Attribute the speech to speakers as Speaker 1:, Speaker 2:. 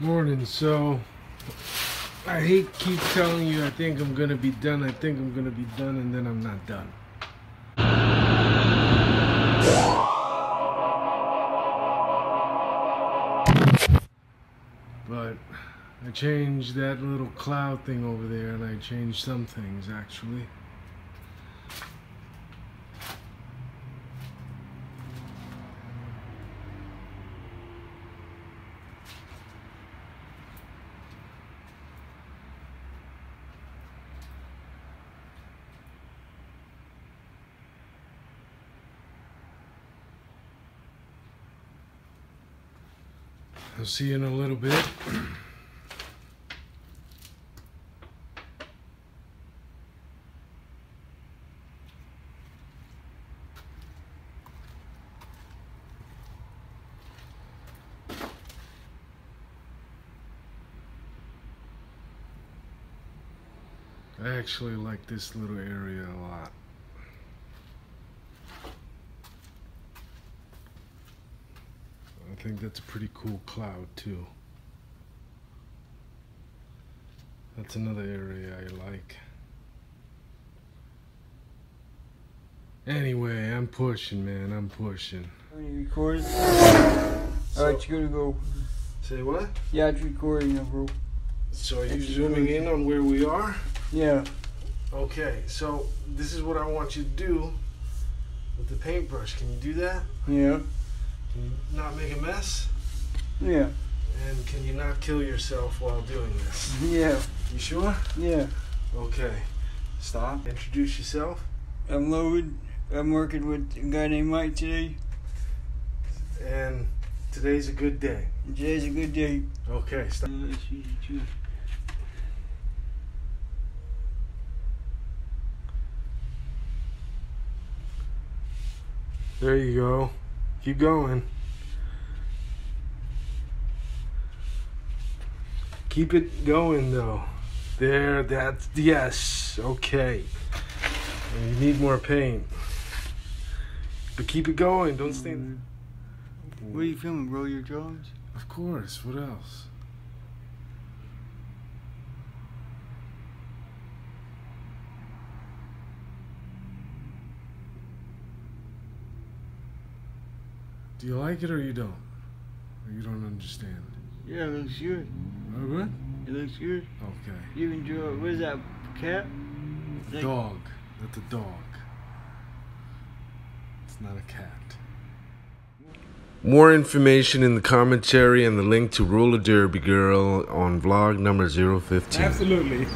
Speaker 1: Morning. So, I hate keep telling you I think I'm gonna be done. I think I'm gonna be done, and then I'm not done. But I changed that little cloud thing over there, and I changed some things actually. I'll see you in a little bit. I actually like this little area a lot. I think that's a pretty cool cloud too. That's another area I like. Anyway, I'm pushing, man. I'm pushing.
Speaker 2: Are you recording?
Speaker 1: So-
Speaker 2: Alright, you gotta go.
Speaker 1: Say what?
Speaker 2: Yeah, it's recording now, bro.
Speaker 1: So are you zooming in on where we are?
Speaker 2: Yeah.
Speaker 1: Okay, so this is what I want you to do with the paintbrush. Can you do that?
Speaker 2: Yeah.
Speaker 1: Can you not make a mess?
Speaker 2: Yeah.
Speaker 1: And can you not kill yourself while doing this?
Speaker 2: Yeah.
Speaker 1: You sure?
Speaker 2: Yeah.
Speaker 1: Okay. Stop. Introduce yourself.
Speaker 2: I'm Logan. I'm working with a guy named Mike today.
Speaker 1: And today's a good day.
Speaker 2: Today's a good day.
Speaker 1: Okay, stop. There you go. Keep going. Keep it going though. There, that's yes. Okay. You need more pain. But keep it going. Don't stay.
Speaker 2: What are you filming, bro? Your drawings?
Speaker 1: Of course. What else? Do you like it or you don't? Or you don't understand?
Speaker 2: Yeah, it looks good.
Speaker 1: Oh, good?
Speaker 2: It looks good.
Speaker 1: Okay.
Speaker 2: You can draw. What is that? Cat? Like-
Speaker 1: Dog. That's a dog. It's not a cat. More information in the commentary and the link to Roller Derby Girl on vlog number 015.
Speaker 3: Absolutely.